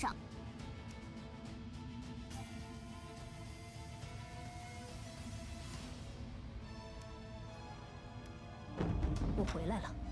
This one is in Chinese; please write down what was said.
上。我回来了。